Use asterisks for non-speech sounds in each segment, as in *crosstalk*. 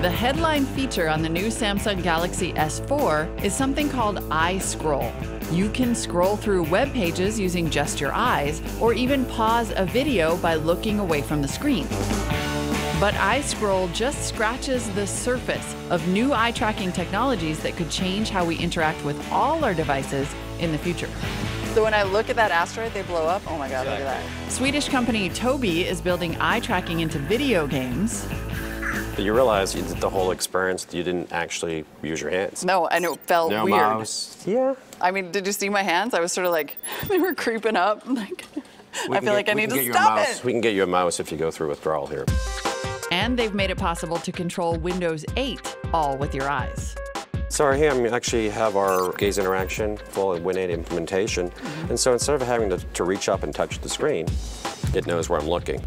The headline feature on the new Samsung Galaxy S4 is something called Eye Scroll. You can scroll through web pages using just your eyes, or even pause a video by looking away from the screen. But Eye Scroll just scratches the surface of new eye tracking technologies that could change how we interact with all our devices in the future. So when I look at that asteroid, they blow up. Oh my God, look at that. Swedish company Tobii is building eye tracking into video games. But you realize you did the whole experience, you didn't actually use your hands. No, and it felt No weird. mouse. Yeah. I mean, did you see my hands? I was sort of like, *laughs* they were creeping up. *laughs* Like, I feel like I need to stop it. We can get you a mouse if you go through withdrawal here. And they've made it possible to control Windows 8 all with your eyes. Sorry, here we actually have our gaze interaction, full Win8 implementation. Mm-hmm. And so instead of having to, to reach up and touch the screen, it knows where I'm looking.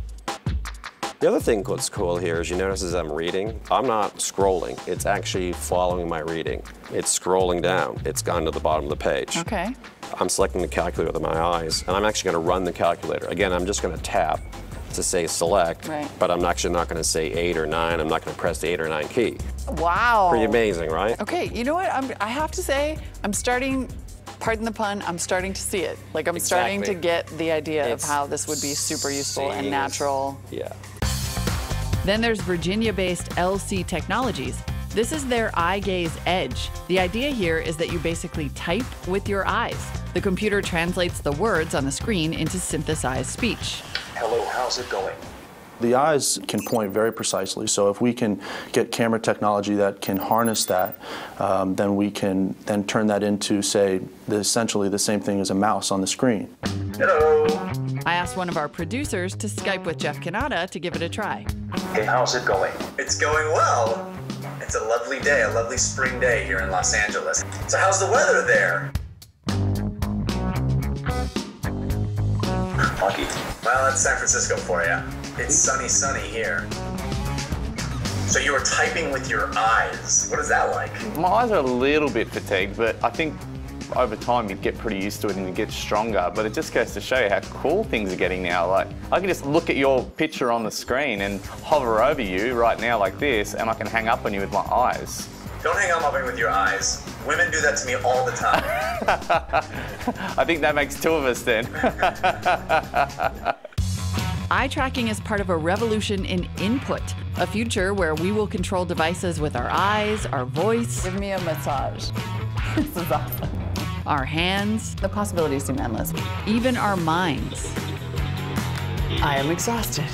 The other thing that's cool here is you notice as I'm reading, I'm not scrolling. It's actually following my reading. It's scrolling down. It's gone to the bottom of the page. Okay. I'm selecting the calculator with my eyes, and I'm actually going to run the calculator. Again, I'm just going to tap to say select, Right. but I'm actually not going to say eight or nine. I'm not going to press the eight or nine key. Wow. Pretty amazing, right? Okay, you know what? I'm, I have to say, I'm starting, pardon the pun, I'm starting to see it. Like, I'm starting to get the idea It's of how this would be super useful and natural. Yeah. Then there's Virginia based LC Technologies. This is their eye gaze edge. The idea here is that you basically type with your eyes. The computer translates the words on the screen into synthesized speech. Hello, how's it going? The eyes can point very precisely, so if we can get camera technology that can harness that, um, then we can then turn that into, say, the, essentially the same thing as a mouse on the screen. Hello. I asked one of our producers to Skype with Jeff Kanata to give it a try. Hey, how's it going? It's going well. It's a lovely day, a lovely spring day here in Los Angeles. So, how's the weather there? Lucky. Well, that's San Francisco for you. It's sunny, sunny here. So, you were typing with your eyes. What is that like? My eyes are a little bit fatigued, but I think over time you'd get pretty used to it and you get stronger. But it just goes to show you how cool things are getting now. Like I can just look at your picture on the screen and hover over you right now like this, and I can hang up on you with my eyes. Don't hang up on up with your eyes. Women do that to me all the time. *laughs* I think that makes two of us then. *laughs* Eye tracking is part of a revolution in input, a future where we will control devices with our eyes, our voice. Give me a massage. *laughs* this is awesome. Our hands. The possibilities seem endless. Even our minds. I am exhausted.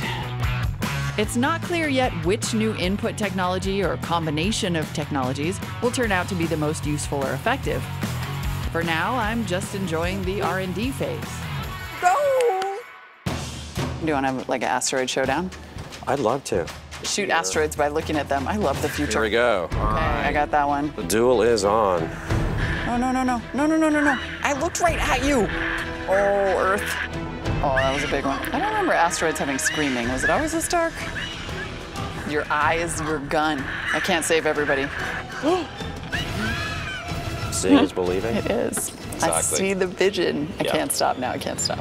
It's not clear yet which new input technology or combination of technologies will turn out to be the most useful or effective. For now, I'm just enjoying the R&D phase. Go! Do you want to have like an asteroid showdown? I'd love to. Shoot asteroids by looking at them. I love the future. Here we go. Okay, I got that one. The duel is on. No, no, no, no, no, no, no, no, no. I looked right at you. Oh, Earth. Oh, that was a big one. I don't remember asteroids having screaming. Was it always this dark? Your eye is your gun. I can't save everybody. Seeing is believing. It is. I see the vision. I Yeah. can't stop now. I can't stop.